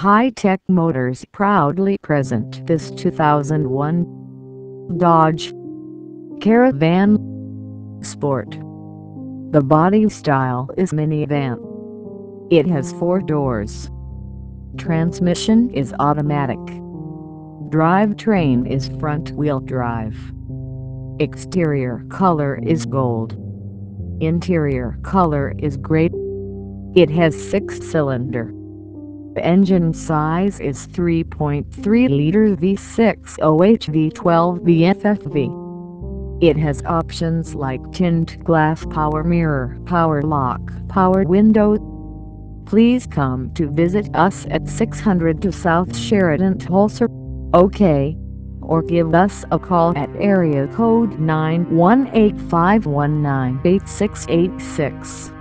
Hi-Tech Motors proudly present this 2001 Dodge Caravan Sport. The body style is minivan. It has four doors. Transmission is automatic. Drivetrain is front-wheel drive. Exterior color is gold. Interior color is gray. It has six-cylinder engine size is 3.3-liter V6 OHV12 VFFV. It has options like tint glass power mirror, power lock, power window. Please come to visit us at 600 to South Sheridan Tulsa, OK, or give us a call at area code 918 519 8686.